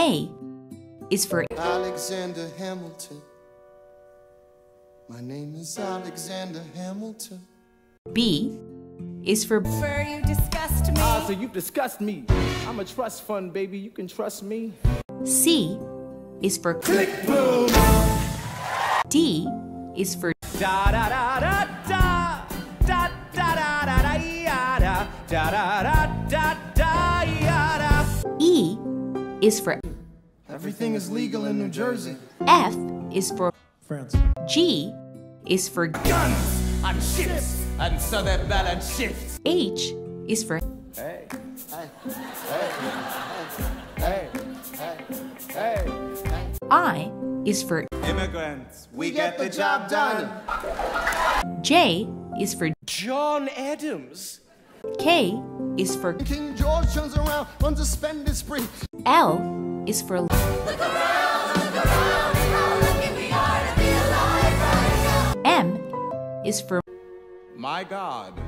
A is for Alexander Hamilton. My name is Alexander Hamilton. B is for Burr, you disgust me. Ah, so you disgust me. I'm a trust fund, baby. You can trust me. C is for Click boom. D is for Da da da da da. Da da da da da yada. Da da da da da yada. E is for Everything is legal in New Jersey. F is for France. G is for Guns and ships and so that balance shifts. H is for Hey. Hey. Hey. Hey. I is for Immigrants, we, Get the job done. J is for John Adams. K is for King George turns around on suspended spree. L is for M is for My God.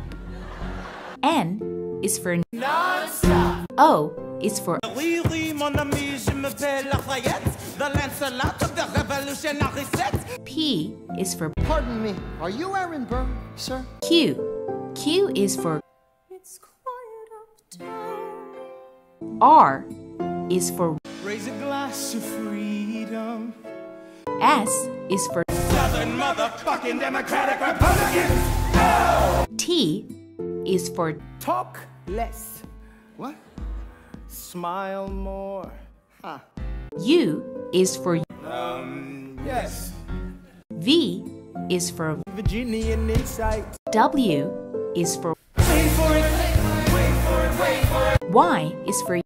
N is for Non-stop. O is for Oui, oui, mon ami, je m'appelle Lafayette, the Lancelot of the revolutionary set. P is for Pardon me, are you Aaron Burr, sir? Q. Q is for It's quiet uptown. R is for Raise a glass to freedom. S is for Southern motherfucking Democratic Republicans. T is for Talk less, What? smile more. Huh. U is for Um, yes. V is for Virginian insight. W is for Wait for it, wait for it, wait for it. Y is for